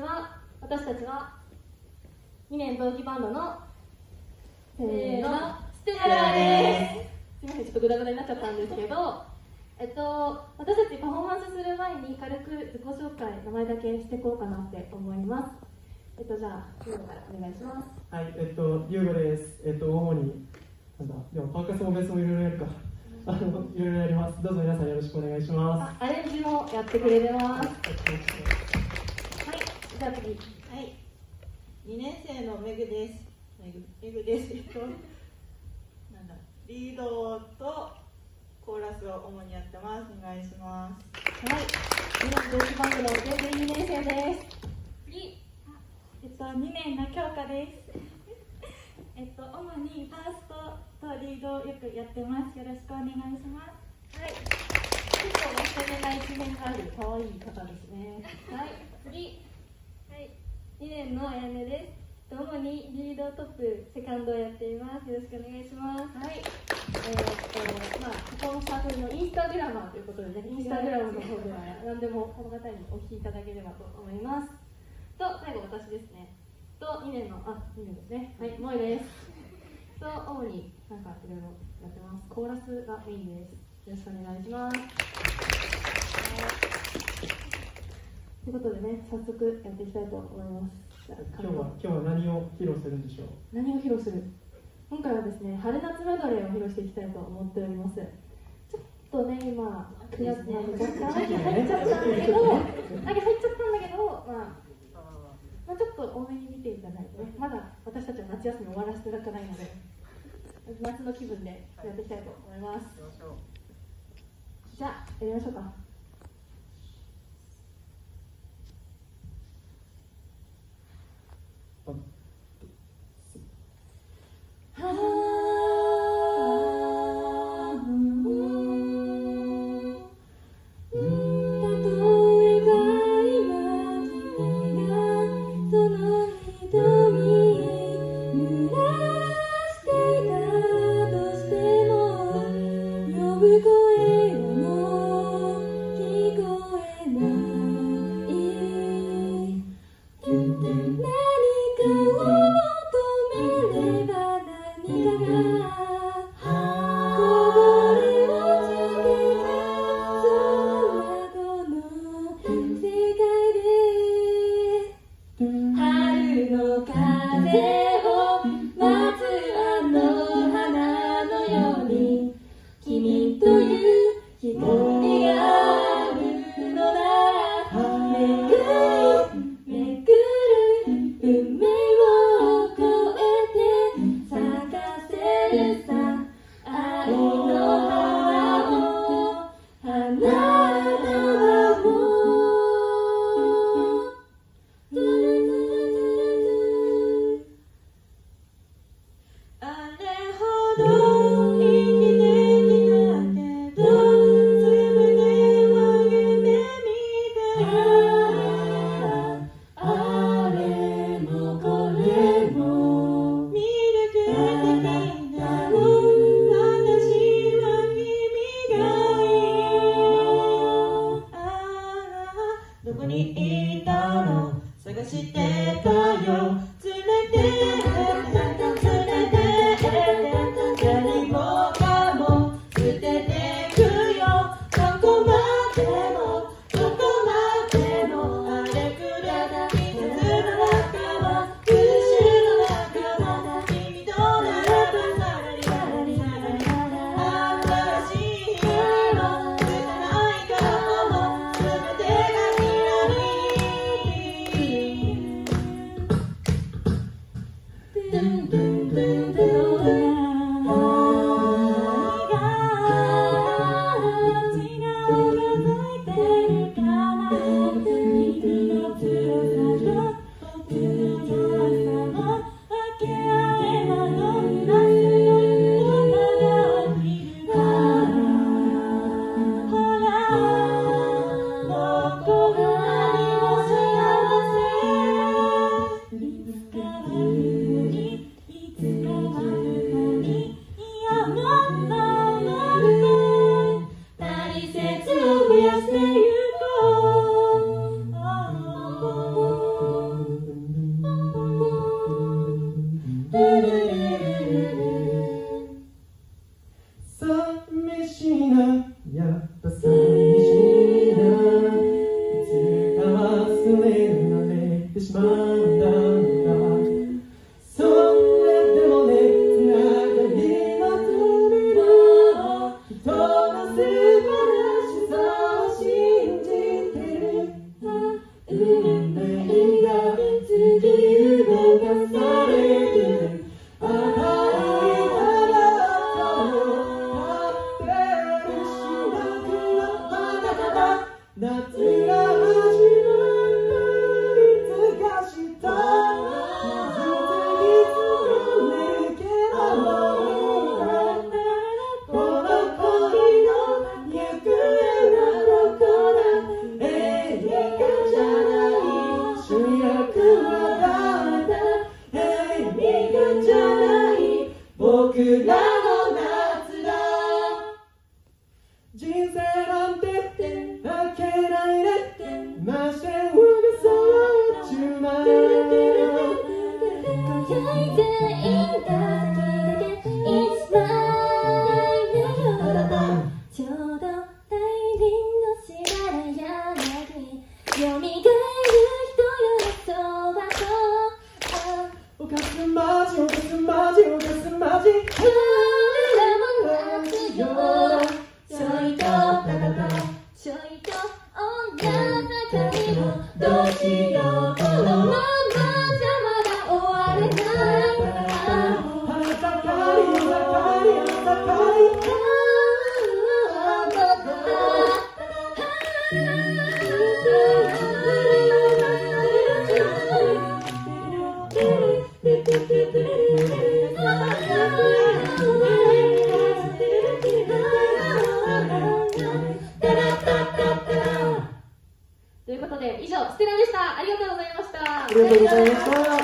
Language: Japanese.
ちは私たちは2年同期バンドのせーのステラですすみませんちょっとグダグダになっちゃったんですけどえっと私たちパフォーマンスする前に軽く自己紹介名前だけしていこうかなって思いますえっとじゃあユーゴからお願いしますはい、えっと、ゆうごです。えっと、主に、なんだ、でも、パーカスもベースもいろいろやるか。あの、いろいろやります。どうぞ皆さんよろしくお願いします。あアレンジもやってくれてますはいはいじゃあ次はい、2年生のメグです。メグメグです。なんだ、リードとコーラスを主にやってます。お願いします。はい2年同期バンドの全然2年生です次えっと、2年の京香です。えっと、主にファーストとリードをよくやってます。よろしくお願いします。はい。結構まとめな一面がある可愛い方ですね。はい。次。はい、2年のあやねです。主にリードトップ、セカンドをやっています。よろしくお願いします。はい。えーっとまあここのサークルのインスタグラマーということでね、インスタグラムの方では何でもこの方にお聞きいただければと思います。と最後私ですね。と2年のあ2年ですね。はい、萌えです。と主になんかいろいろやってます。コーラスがメインです。よろしくお願いします。ということでね、早速やっていきたいと思います。今日は、今日は何を披露するんでしょう？何を披露する？今回はですね、春夏メドレーを披露していきたいと思っております。ちょっとね、今、9月なので若干秋入っちゃったんだけど、秋入っちゃったんだけど、まあ、まあ、ちょっと多めに見ていただいてね、まだ私たちは夏休み終わらせてなくないので、夏の気分でやっていきたいと思います。じゃあ、やりましょうか。あ love. 여미가 널 떠올려서 와서 오 가슴 맞이 오 가슴 맞이 오 가슴 맞이 흘러문 앞으로 저희도 나가다 저희도 올라가리로 너 지가 上、ステラでした。ありがとうございました。ありがとうございました。